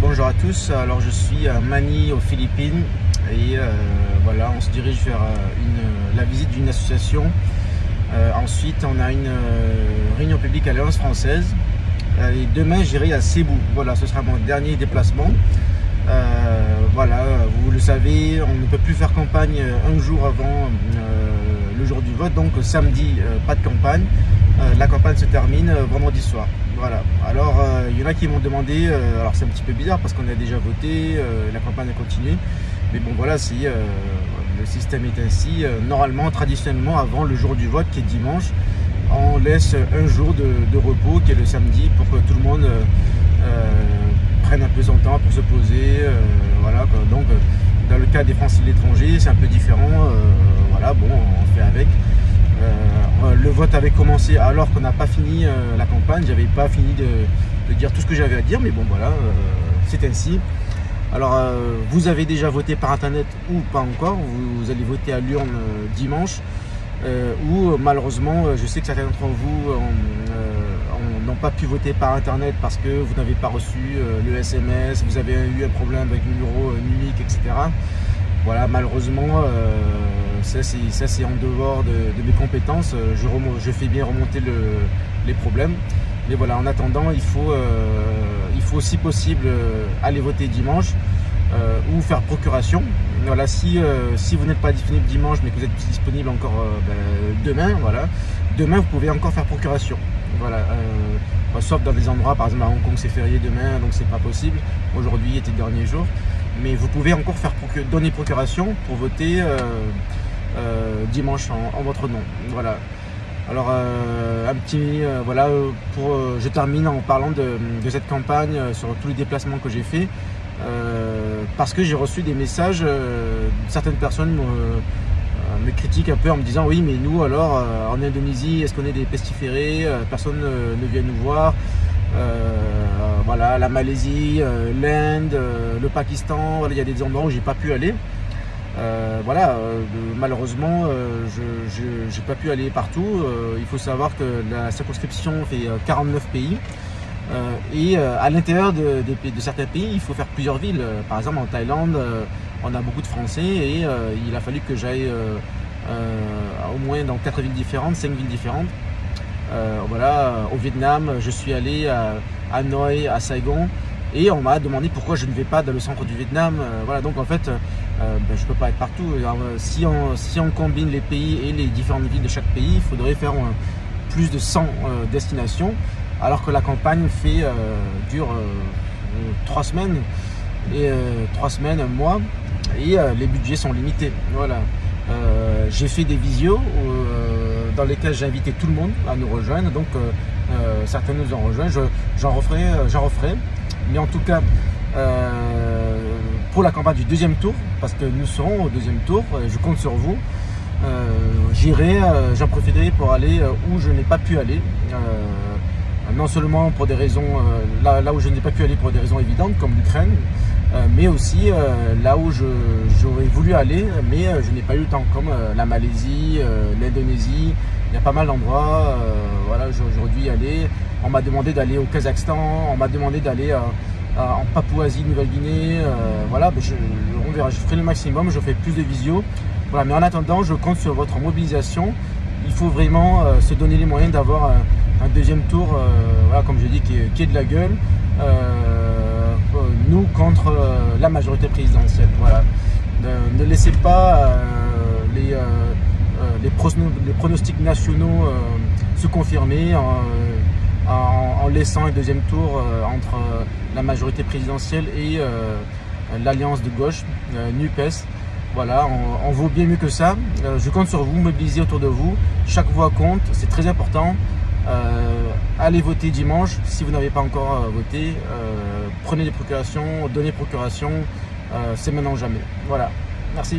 Bonjour à tous. Alors je suis à Manille aux Philippines et euh, voilà, on se dirige vers euh, la visite d'une association. Euh, ensuite, on a une réunion publique à l'Alliance française. et demain, j'irai à Cebu. Voilà, ce sera mon dernier déplacement. voilà, vous le savez, on ne peut plus faire campagne un jour avant le jour du vote. Donc samedi, pas de campagne. La campagne se termine vendredi soir. Voilà. Alors, euh, il y en a qui m'ont demandé, euh, alors c'est un petit peu bizarre parce qu'on a déjà voté, euh, la campagne a continué. Mais bon, voilà, si le système est ainsi, normalement, traditionnellement, avant le jour du vote qui est dimanche, on laisse un jour de, repos qui est le samedi pour que tout le monde prenne un peu son temps pour se poser. voilà, Donc, dans le cas des Français de l'étranger, c'est un peu différent. voilà, bon, on fait avec. Euh, le avait commencé alors qu'on n'a pas fini euh, la campagne. J'avais pas fini de, dire tout ce que j'avais à dire, mais bon voilà, euh, c'est ainsi. Alors, vous avez déjà voté par internet ou pas encore? Vous, allez voter à l'urne dimanche. ou malheureusement, je sais que certains d'entre vous n'ont pas pu voter par internet parce que vous n'avez pas reçu le SMS, vous avez eu un problème avec le numéro numérique, etc. Voilà, malheureusement, ça c'est en dehors de, mes compétences. Euh, je, fais bien remonter les problèmes. Mais voilà, en attendant, il faut, euh, il faut si possible euh, aller voter dimanche ou faire procuration. Voilà, si, vous n'êtes pas disponible dimanche mais que vous êtes disponible encore ben, demain, voilà, demain vous pouvez encore faire procuration. Voilà, sauf dans des endroits, par exemple à Hong Kong c'est férié demain, donc c'est pas possible. Aujourd'hui était le dernier jour. Mais vous pouvez encore faire donner procuration pour voter dimanche en, votre nom. Voilà. Alors euh, un petit euh, voilà pour je termine en parlant de, cette campagne sur tous les déplacements que j'ai fait parce que j'ai reçu des messages certaines personnes me, critiquent un peu en me disant oui mais nous alors en Indonésie est-ce qu'on est des pestiférés personne ne vient nous voir voilà la Malaisie l'Inde le Pakistan il y a des endroits où j'ai pas pu aller euh, voilà, euh, malheureusement, euh, je n'ai pas pu aller partout. il faut savoir que la circonscription fait 49 pays. et à l'intérieur de, certains pays, il faut faire plusieurs villes. Par exemple, en Thaïlande, on a beaucoup de Français et il a fallu que j'aille au moins dans quatre villes différentes, cinq villes différentes. voilà, au Vietnam, je suis allé à Hanoï, à Saigon, et on m'a demandé pourquoi je ne vais pas dans le centre du Vietnam. voilà, donc en fait, euh, ben, je ne peux pas être partout. Euh, si, on, combine les pays et les différentes villes de chaque pays, il faudrait faire plus de 100 euh, destinations, alors que la campagne fait, dure trois semaines, et trois semaines, un mois, et les budgets sont limités. Voilà. j'ai fait des visios dans lesquels j'ai invité tout le monde à nous rejoindre. Donc certains nous ont rejoints. J'en referai, j'en referai. Mais en tout cas, pour la campagne du deuxième tour, parce que nous serons au deuxième tour, je compte sur vous. Euh, j'irai, euh, j'en profiterai pour aller euh, où je n'ai pas pu aller. non seulement pour des raisons, là, où je n'ai pas pu aller pour des raisons évidentes comme l'Ukraine, mais aussi là où j'aurais voulu aller, mais je n'ai pas eu le temps, comme la Malaisie, l'Indonésie. Il y a pas mal d'endroits, voilà, j'aurais dû y aller. On m'a demandé d'aller au Kazakhstan, on m'a demandé d'aller euh, en Papouasie, Nouvelle-Guinée. Euh, voilà, ben, je, on verra, je ferai le maximum, je fais plus de visio. Voilà, mais en attendant, je compte sur votre mobilisation. Il faut vraiment euh, se donner les moyens d'avoir un, deuxième tour, voilà, comme je dis, qui est, de la gueule. nous contre la majorité présidentielle. Voilà. Ne, laissez pas les, les, pronostics nationaux se confirmer en, laissant un deuxième tour euh, entre euh, la majorité présidentielle et euh, l'alliance de gauche, NUPES. Voilà, on, vaut bien mieux que ça. je compte sur vous, mobiliser autour de vous. Chaque voix compte, c'est très important. allez voter dimanche si vous n'avez pas encore voté. prenez des procurations, donnez procuration. c'est maintenant ou jamais. Voilà, merci.